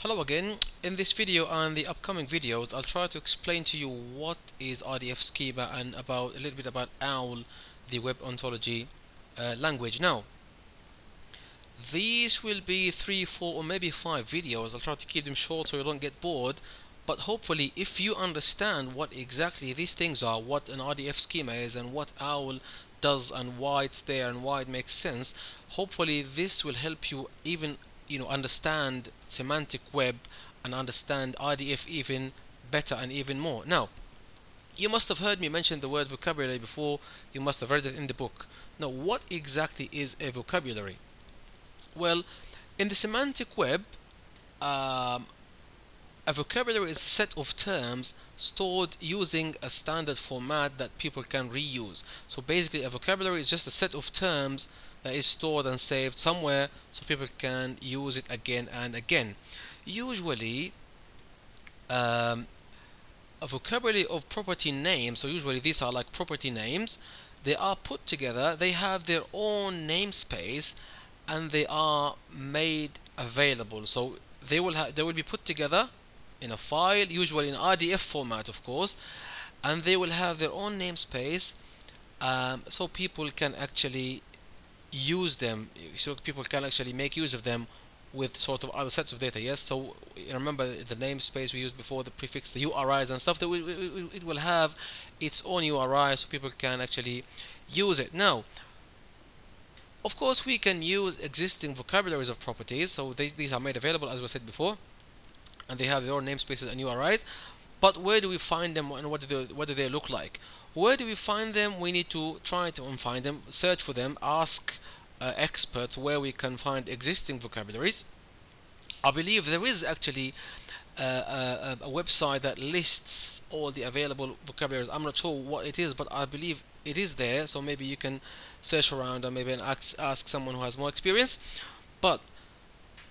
Hello again. In this video and the upcoming videos, I'll try to explain to you what is RDF schema and about a little bit about OWL, the web ontology uh, language. Now, these will be three, four, or maybe five videos. I'll try to keep them short so you don't get bored. But hopefully, if you understand what exactly these things are, what an RDF schema is, and what OWL does, and why it's there, and why it makes sense, hopefully this will help you even you know understand semantic web and understand RDF even better and even more. Now, you must have heard me mention the word vocabulary before. You must have read it in the book. Now, what exactly is a vocabulary? Well, in the semantic web, um, a vocabulary is a set of terms stored using a standard format that people can reuse. So basically, a vocabulary is just a set of terms that is stored and saved somewhere so people can use it again and again. Usually, um, a vocabulary of property names, so usually these are like property names, they are put together, they have their own namespace and they are made available. So they will they will be put together in a file, usually in RDF format, of course, and they will have their own namespace, um, so people can actually use them, so people can actually make use of them with sort of other sets of data. Yes, so remember the namespace we used before, the prefix, the URIs and stuff. That it will have its own URI, so people can actually use it. Now, of course, we can use existing vocabularies of properties. So these, these are made available, as we said before and they have their own namespaces and URIs. But where do we find them and what do they, what do they look like? Where do we find them? We need to try to find them, search for them, ask uh, experts where we can find existing vocabularies. I believe there is actually uh, uh, a, a, website that lists all the available vocabularies. I'm not sure what it is, but I believe it is there. So maybe you can search around and maybe ask, ask someone who has more experience. But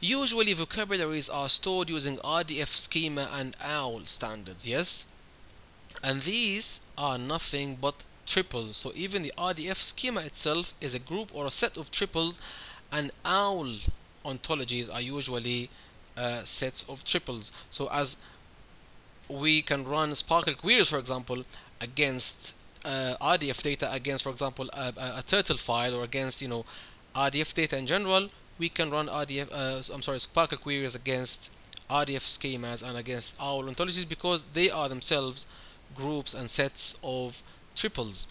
Usually vocabularies are stored using RDF schema and OWL standards, yes? And these are nothing but triples. So even the RDF schema itself is a group or a set of triples and OWL ontologies are usually uh, sets of triples. So as we can run SPARQL queries, for example, against uh, RDF data against, for example, a, a, a turtle file or against, you know, RDF data in general, we can run RDF, uh, I'm sorry, SPARQL queries against RDF schemas and against OWL ontologies because they are themselves groups and sets of triples.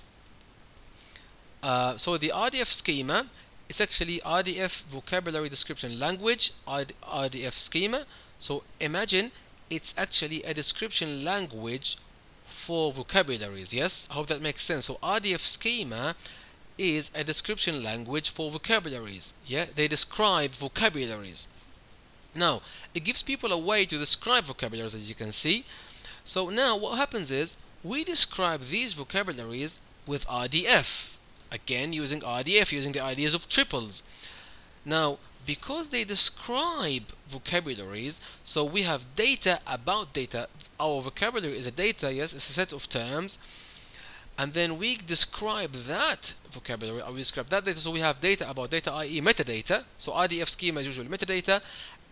Uh, so the RDF schema is actually RDF vocabulary description language, RDF schema. So imagine it's actually a description language for vocabularies. Yes, I hope that makes sense. So RDF schema is a description language for vocabularies. Yeah, they describe vocabularies. Now, it gives people a way to describe vocabularies as you can see. So now what happens is we describe these vocabularies with RDF. Again, using RDF, using the ideas of triples. Now, because they describe vocabularies, so we have data about data. Our vocabulary is a data, yes, it's a set of terms and then we describe that vocabulary or we describe that data. So we have data about data i.e. metadata. So RDF schema is usually metadata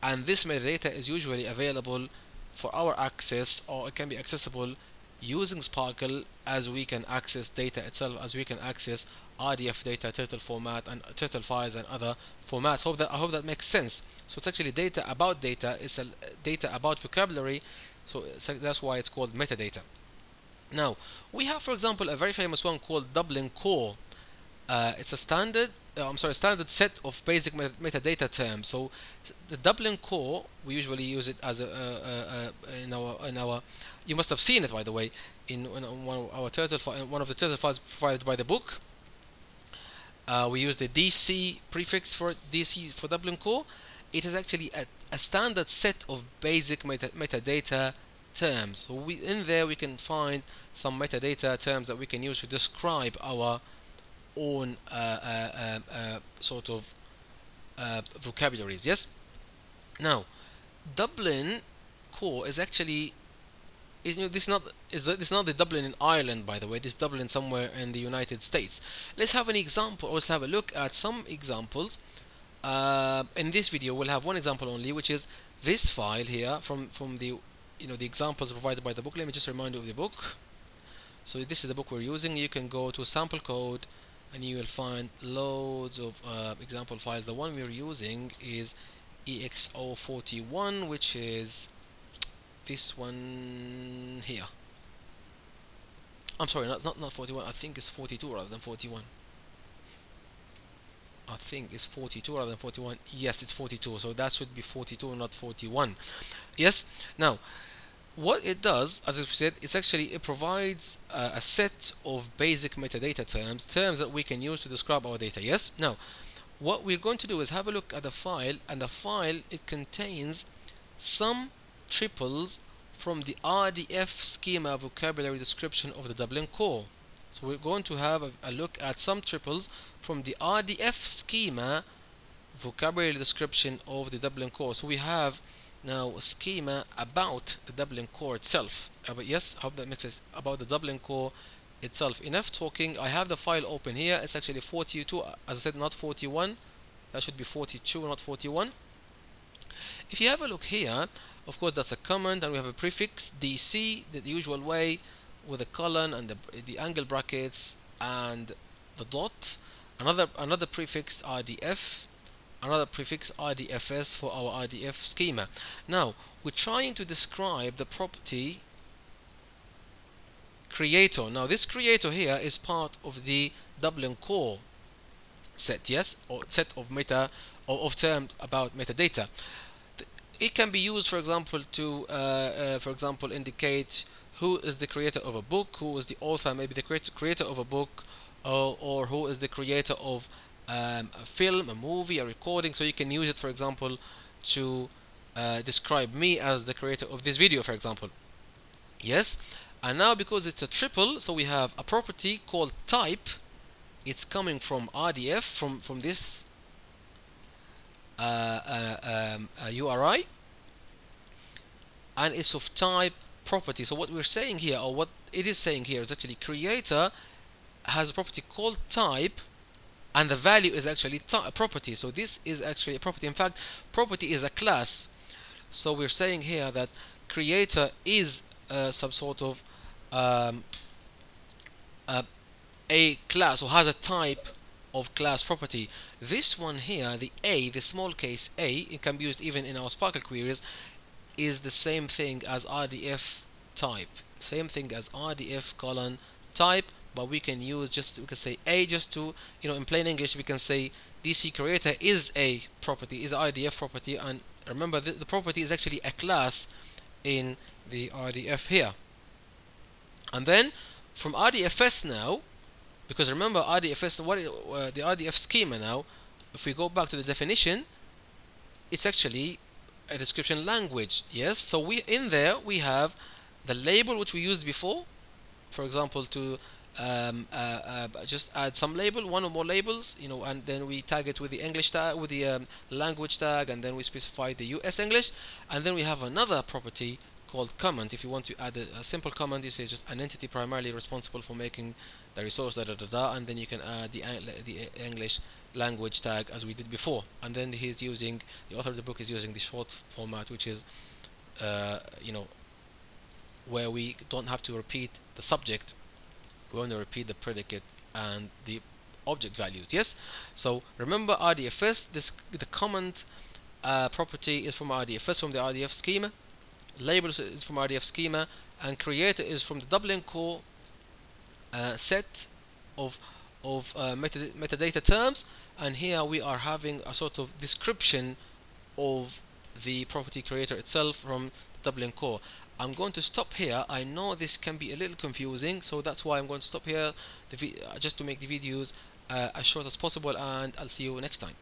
and this metadata is usually available for our access or it can be accessible using SPARQL as we can access data itself as we can access RDF data turtle format and turtle files and other formats. Hope that I hope that makes sense. So it's actually data about data. It's a data about vocabulary. So that's why it's called metadata now, we have, for example, a very famous one called Dublin Core. Uh, it's a standard, uh, I'm sorry, standard set of basic met metadata terms. So, the Dublin Core, we usually use it as a, uh, in our in our. You must have seen it, by the way, in, in one of our turtle one of the turtle files provided by the book. Uh, we use the DC prefix for DC for Dublin Core. It is actually a, a standard set of basic meta metadata terms. So we in there we can find some metadata terms that we can use to describe our own uh, uh, uh, uh sort of uh, vocabularies. Yes. Now, Dublin core is actually is you know, this not is this not the Dublin in Ireland by the way this Dublin somewhere in the United States let's have an example let's have a look at some examples uh, in this video we'll have one example only which is this file here from from the you know the examples provided by the book. Let me just remind you of the book. So this is the book we're using. You can go to sample code and you will find loads of uh, example files. The one we're using is EXO41 which is this one here. I'm sorry not, not, not 41 I think it's 42 rather than 41 I think it's 42 rather than 41 yes it's 42 so that should be 42 not 41 yes? Now what it does as I said it's actually it provides uh, a set of basic metadata terms terms that we can use to describe our data yes? Now what we're going to do is have a look at the file and the file it contains some triples from the RDF schema vocabulary description of the Dublin core. So we're going to have a, a look at some triples from the RDF schema vocabulary description of the Dublin core. So we have now schema about the Dublin core itself. Uh, but yes hope that makes sense. About the Dublin core itself. Enough talking. I have the file open here. It's actually 42 as I said not 41 that should be 42 not 41 if you have a look here of course that's a comment and we have a prefix DC the, the usual way with a colon and the, the angle brackets and the dot. Another another prefix RDF another prefix RDFS for our RDF schema. Now, we're trying to describe the property creator. Now, this creator here is part of the Dublin core set, yes, or set of meta or of terms about metadata. It can be used, for example, to, uh, uh, for example, indicate who is the creator of a book, who is the author, maybe the creator of a book, or who is the creator of um, a film, a movie, a recording. So you can use it, for example, to uh, describe me as the creator of this video, for example. Yes. And now because it's a triple, so we have a property called type. It's coming from RDF, from, from this uh, uh, um, URI. And it's of type property. So what we're saying here, or what it is saying here, is actually creator has a property called type and the value is actually a property. So this is actually a property. In fact property is a class. So we're saying here that creator is uh, some sort of um, uh, a class or has a type of class property. This one here the a the small case a it can be used even in our SPARQL queries is the same thing as rdf type. Same thing as rdf colon type but we can use just we can say a just to you know in plain English we can say DC creator is a property is RDF property and remember the, the property is actually a class in the RDF here. And then from RDFS now because remember RDFS what uh, the RDF schema now if we go back to the definition it's actually a description language yes? So we in there we have the label which we used before for example to um, uh, uh, just add some label, one or more labels, you know, and then we tag it with the English tag, with the um, language tag, and then we specify the US English, and then we have another property called comment. If you want to add a, a simple comment, you is just an entity primarily responsible for making the resource da da da da, and then you can add the the English language tag as we did before, and then he's using the author of the book is using the short format, which is, uh, you know, where we don't have to repeat the subject we're going to repeat the predicate and the object values yes? So remember RDFS this the comment uh, property is from RDFS from the RDF schema. Label is from RDF schema. And creator is from the Dublin core uh, set of of uh, metadata terms. And here we are having a sort of description of the property creator itself from Dublin core I'm going to stop here. I know this can be a little confusing so that's why I'm going to stop here just to make the videos uh, as short as possible and I'll see you next time